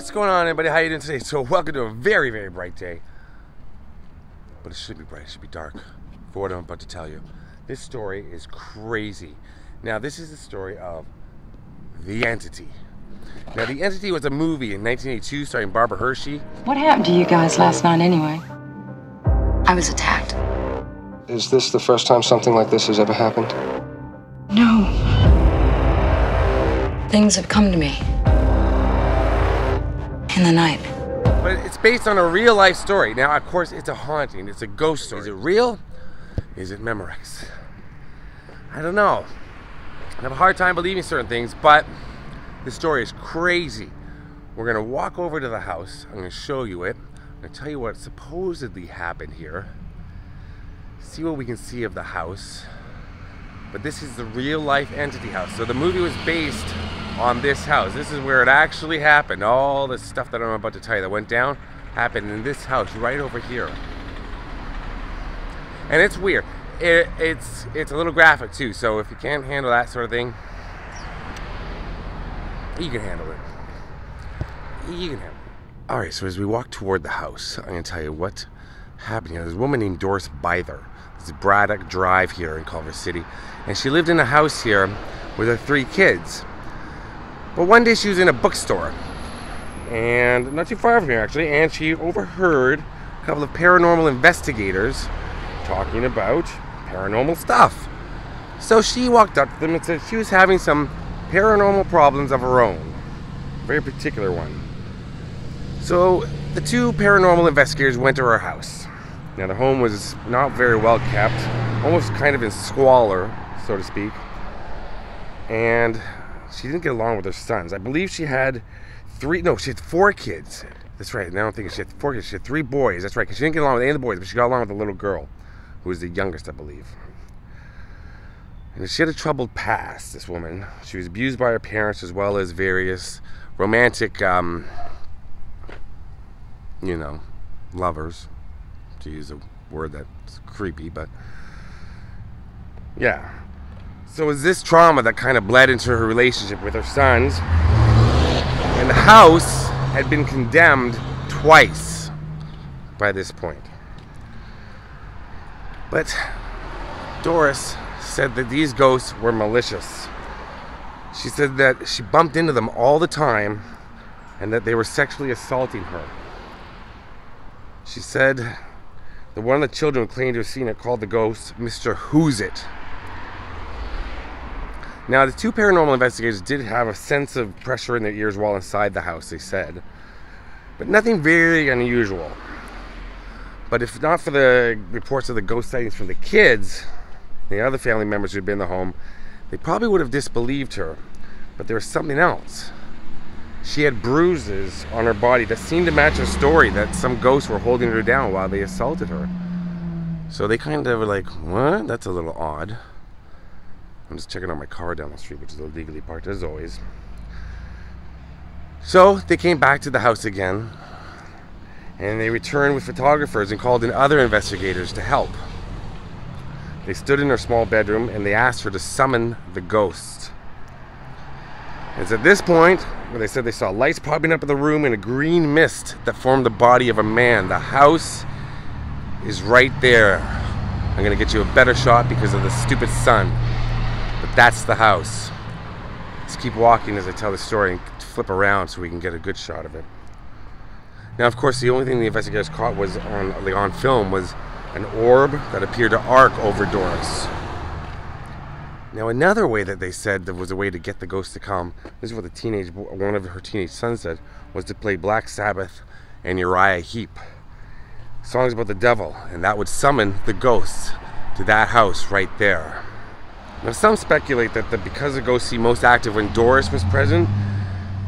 What's going on, everybody? How you doing today? So, welcome to a very, very bright day. But it should be bright. It should be dark. For what I'm about to tell you, this story is crazy. Now, this is the story of the Entity. Now, the Entity was a movie in 1982 starring Barbara Hershey. What happened to you guys last night anyway? I was attacked. Is this the first time something like this has ever happened? No. Things have come to me. In the night. But it's based on a real life story. Now, of course, it's a haunting. It's a ghost story. Is it real? Is it Memorex? I don't know. I have a hard time believing certain things, but the story is crazy. We're gonna walk over to the house. I'm gonna show you it. I'm gonna tell you what supposedly happened here. See what we can see of the house. But this is the real life entity house. So the movie was based on this house. This is where it actually happened. All the stuff that I'm about to tell you that went down happened in this house right over here. And it's weird. It, it's it's a little graphic too. So if you can't handle that sort of thing, you can handle it. You can handle it. All right. So as we walk toward the house, I'm gonna tell you what happened here. There's a woman named Doris Bither. This is Braddock Drive here in Culver City, and she lived in a house here with her three kids. But one day she was in a bookstore, and not too far from here actually, and she overheard a couple of paranormal investigators talking about paranormal stuff. So she walked up to them and said she was having some paranormal problems of her own, very particular one. So the two paranormal investigators went to her house. Now the home was not very well kept, almost kind of in squalor, so to speak. And she didn't get along with her sons. I believe she had three, no, she had four kids. That's right. Now I'm thinking she had four kids. She had three boys. That's right. Because she didn't get along with any of the boys, but she got along with the little girl, who was the youngest, I believe. And she had a troubled past, this woman. She was abused by her parents as well as various romantic, um, you know, lovers, to use a word that's creepy, but yeah. So it was this trauma that kind of bled into her relationship with her sons. And the house had been condemned twice by this point. But Doris said that these ghosts were malicious. She said that she bumped into them all the time and that they were sexually assaulting her. She said that one of the children claimed to have seen it called the ghost Mr. Who's It. Now, the two paranormal investigators did have a sense of pressure in their ears while inside the house, they said, but nothing very unusual. But if not for the reports of the ghost sightings from the kids, the other family members who'd been in the home, they probably would have disbelieved her. But there was something else. She had bruises on her body that seemed to match her story that some ghosts were holding her down while they assaulted her. So they kind of were like, what? That's a little odd. I'm just checking out my car down the street, which is illegally parked as always. So they came back to the house again and they returned with photographers and called in other investigators to help. They stood in her small bedroom and they asked her to summon the ghost. It's at this point where they said they saw lights popping up in the room and a green mist that formed the body of a man. The house is right there. I'm gonna get you a better shot because of the stupid sun. But that's the house. Let's keep walking as I tell the story and flip around so we can get a good shot of it. Now, of course, the only thing the investigators caught was on on film was an orb that appeared to arc over Doris. Now, another way that they said there was a way to get the ghost to come. This is what the teenage one of her teenage sons said was to play Black Sabbath and Uriah Heep songs about the devil, and that would summon the ghosts to that house right there. Now, some speculate that the, because the ghosts seemed most active when Doris was present,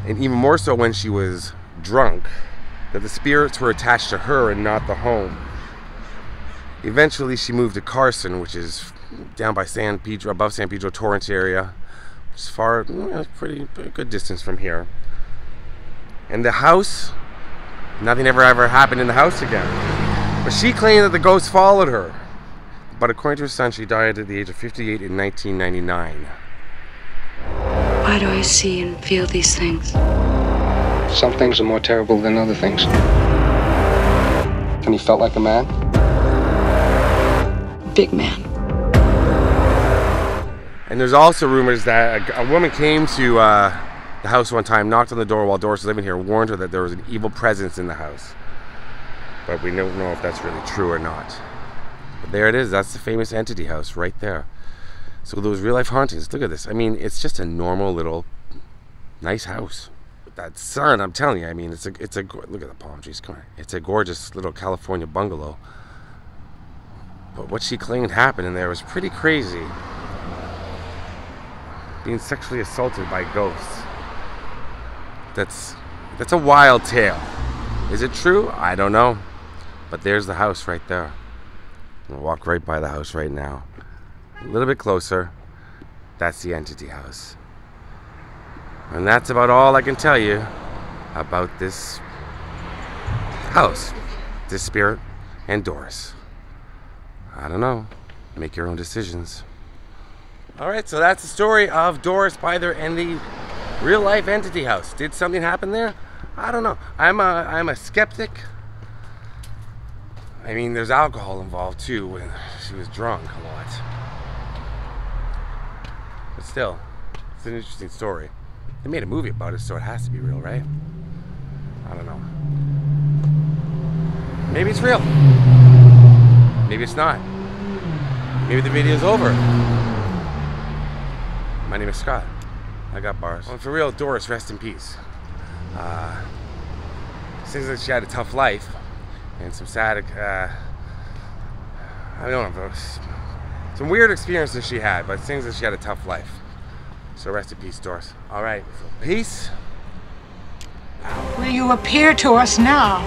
and even more so when she was drunk, that the spirits were attached to her and not the home. Eventually, she moved to Carson, which is down by San Pedro, above San Pedro Torrance area, which is far, pretty, pretty good distance from here. And the house, nothing ever ever happened in the house again. But she claimed that the ghost followed her. But according to her son, she died at the age of 58 in 1999. Why do I see and feel these things? Some things are more terrible than other things. And he felt like a man? Big man. And there's also rumors that a, a woman came to uh, the house one time, knocked on the door while Doris was living here, warned her that there was an evil presence in the house. But we don't know if that's really true or not. But there it is. That's the famous entity house right there. So those real life hauntings. Look at this. I mean, it's just a normal little, nice house. But that sun, I'm telling you. I mean, it's a it's a look at the palm trees. Come on, it's a gorgeous little California bungalow. But what she claimed happened in there was pretty crazy. Being sexually assaulted by ghosts. That's that's a wild tale. Is it true? I don't know. But there's the house right there. Walk right by the house right now. A little bit closer. That's the entity house. And that's about all I can tell you about this house, this spirit, and Doris. I don't know. Make your own decisions. All right, so that's the story of Doris Bither and the real life entity house. Did something happen there? I don't know. I'm a I'm a skeptic. I mean, there's alcohol involved too when she was drunk a lot. But still, it's an interesting story. They made a movie about it, so it has to be real, right? I don't know. Maybe it's real. Maybe it's not. Maybe the video's over. My name is Scott. I got bars. Well, for real, Doris, rest in peace. Uh, seems like she had a tough life and some sad, uh, I don't know, some weird experiences she had, but it seems that she had a tough life. So rest in peace, Doris. All right, peace. Will you appear to us now?